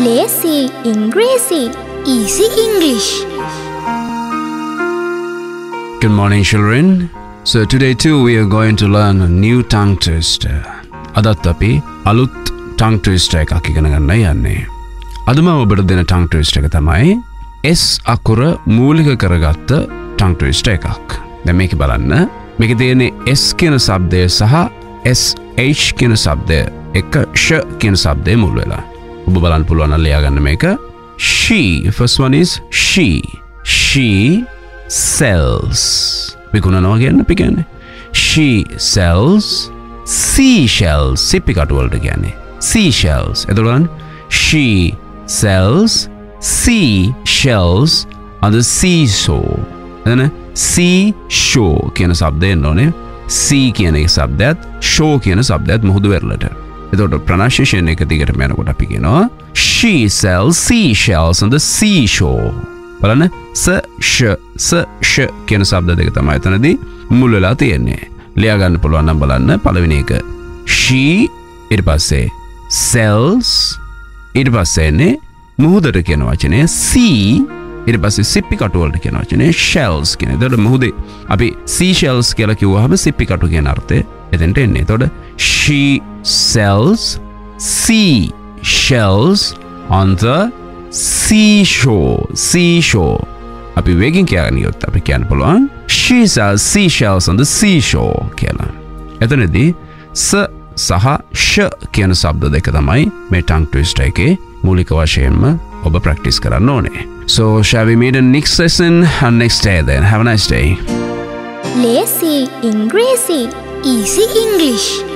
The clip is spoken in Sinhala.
ලේසි ඉංග්‍රීසි Easy English. Good morning, children. So today too we are going to learn a new tongue twister. අදත් අපි අලුත් tongue twister එකක් ඉගෙන ගන්න යන්නේ. අදම ඔබට දෙන tongue twister එක තමයි S අකුර මූලික කරගත්ත tongue twister එකක්. දැන් මේක බලන්න. මේකේ තියෙන S කියන શબ્දය සහ SH කියන શબ્දය එක ෂ කියන શબ્දය මුල් වෙලා. ඔබ බලන්න පුළුවන් අල්ලයා ගන්න මේක. She first one is she. She sells. විකුණනවා කියන්න අපි කියන්නේ. She sells seashells සිප්පි කටු වලට කියන්නේ. Seashells එතකොට බලන්න. She sells seashells on the seesaw. එතන sea show කියන શબ્දය එන්න ඕනේ. Sea කියන එක શબ્දයත් show කියන શબ્දයත් මුහුදු වෙරළට. එතකොට ප්‍රනශේෂන් එක දිගට යනකොට අපි කියනවා she sells seashells on the seashore. බලන්න ස ෂ ස ෂ කියන සබ්ද දෙක තමයි එතනදී මුල් වෙලා තියෙන්නේ. ලියාගන්න පුළුවන් නම් බලන්න පළවෙනි එක she ඊට පස්සේ sells ඊට පස්සේ එන්නේ මුහුදට කියන වචනේ sea ඊට පස්සේ සිප්පි කටු වලට කියන වචනේ shells කියන. එතකොට මුහුදේ අපි seashells කියලා කිව්වහම සිප්පි කටු කියන අර්ථය එතෙන්ට එන්නේ. එතකොට she sells sea shells on the seashore seashore අපි වේගෙන් කියගනියොත් අපි කියන්න පුළුවන් she sells seashells on the seashore කියලා. එතනදී ස සහ ෂ කියන શબ્ද දෙක තමයි මේ tongue twister එකේ මූලික වශයෙන්ම ඔබ ප්‍රැක්ටිස් කරන්න ඕනේ. So shall we meet in next lesson and next day then. Have a nice day. ලේසි ඉංග්‍රීසි Easy English.